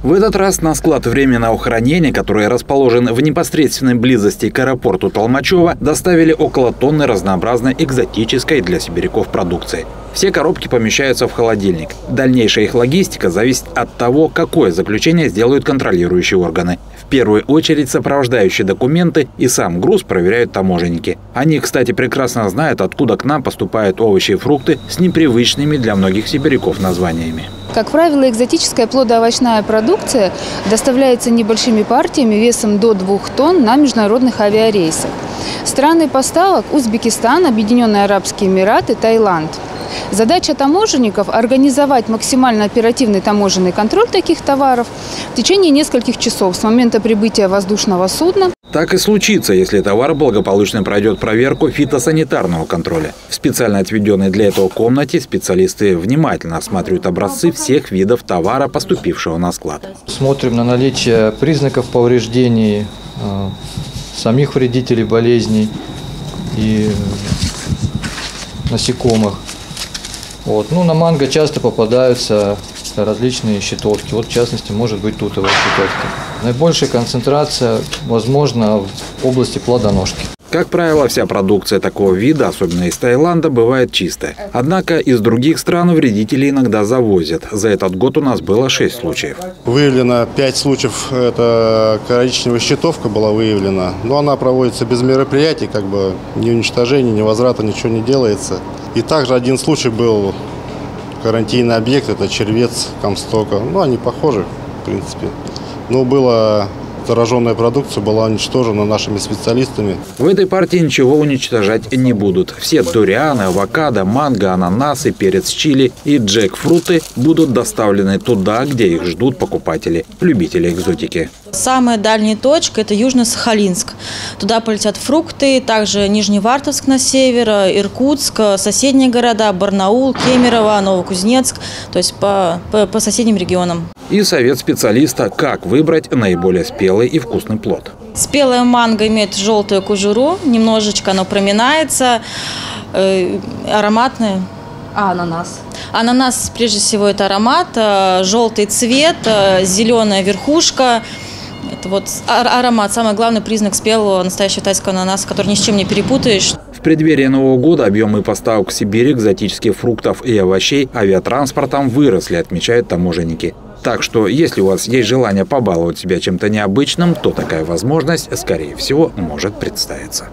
В этот раз на склад временного хранения, который расположен в непосредственной близости к аэропорту Толмачева, доставили около тонны разнообразной экзотической для сибиряков продукции. Все коробки помещаются в холодильник. Дальнейшая их логистика зависит от того, какое заключение сделают контролирующие органы. В первую очередь сопровождающие документы и сам груз проверяют таможенники. Они, кстати, прекрасно знают, откуда к нам поступают овощи и фрукты с непривычными для многих сибиряков названиями. Как правило, экзотическая плодоовощная продукция доставляется небольшими партиями весом до 2 тонн на международных авиарейсах. Страны поставок – Узбекистан, Объединенные Арабские Эмираты, Таиланд. Задача таможенников – организовать максимально оперативный таможенный контроль таких товаров в течение нескольких часов с момента прибытия воздушного судна так и случится, если товар благополучно пройдет проверку фитосанитарного контроля. В специально отведенной для этого комнате специалисты внимательно осматривают образцы всех видов товара, поступившего на склад. Смотрим на наличие признаков повреждений э, самих вредителей болезней и насекомых. Вот. Ну, на манго часто попадаются различные щитовки. Вот в частности может быть тутовая щитовка. Наибольшая концентрация возможно в области плодоножки. Как правило, вся продукция такого вида, особенно из Таиланда, бывает чистая. Однако из других стран вредители иногда завозят. За этот год у нас было 6 случаев. Выявлено 5 случаев, это коричневая щитовка была выявлена. Но она проводится без мероприятий, как бы ни уничтожения, ни возврата, ничего не делается. И также один случай был карантинный объект, это червец Комстока. Ну, они похожи, в принципе. Но было зараженная продукция была уничтожена нашими специалистами. В этой партии ничего уничтожать не будут. Все дурианы, авокадо, манго, ананасы, перец чили и джекфруты будут доставлены туда, где их ждут покупатели, любители экзотики. Самая дальняя точка – это Южно-Сахалинск. Туда полетят фрукты, также Нижневартовск на север, Иркутск, соседние города, Барнаул, Кемерово, Новокузнецк, то есть по, по, по соседним регионам и совет специалиста, как выбрать наиболее спелый и вкусный плод. Спелая манго имеет желтую кожуру, немножечко оно проминается, э, ароматное. А ананас? Ананас, прежде всего, это аромат, э, желтый цвет, э, зеленая верхушка. Это вот аромат, самый главный признак спелого настоящего тайского ананаса, который ни с чем не перепутаешь. В преддверии Нового года объемы поставок в Сибирь экзотических фруктов и овощей авиатранспортом выросли, отмечают таможенники. Так что, если у вас есть желание побаловать себя чем-то необычным, то такая возможность, скорее всего, может представиться.